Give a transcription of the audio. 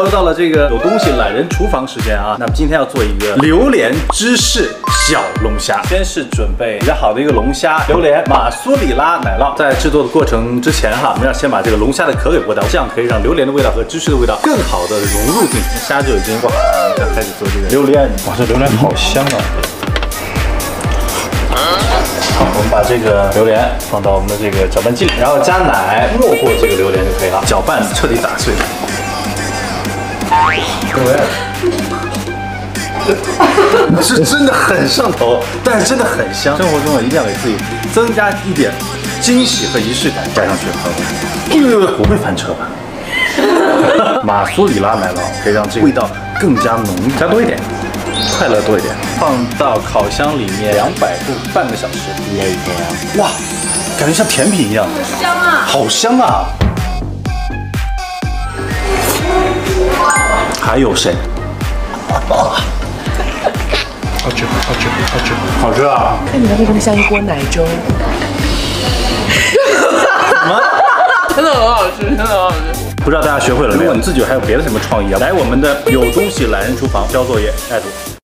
又到了这个有东西懒人厨房时间啊。那么今天要做一个榴莲芝士小龙虾。先是准备比较好的一个龙虾、榴莲、马苏里拉奶酪。在制作的过程之前哈，我们要先把这个龙虾的壳给剥掉，这样可以让榴莲的味道和芝士的味道更好的融入进去。虾就已经哇，要开始做这个榴莲。哇，这榴莲好香啊！好，我们把这个榴莲放到我们的这个搅拌机里，然后加奶没过这个榴莲就可以了，搅拌彻底打碎。各位，是真的很上头，但是真的很香。生活中啊，一定要给自己增加一点惊喜和仪式感，加上去很不会翻车吧？马苏里拉奶酪可以让这个味道更加浓郁，加多一点。快乐多一点，放到烤箱里面两百度半个小时天。哇，感觉像甜品一样，好香啊！好香啊！还有谁？好吃，好吃，好吃，好吃啊！看你们为什么像一锅奶粥？什么？真的很好吃，真的很好吃。不知道大家学会了没有？如果你自己还有别的什么创意啊，来我们的有东西懒人厨房交作业，艾特我。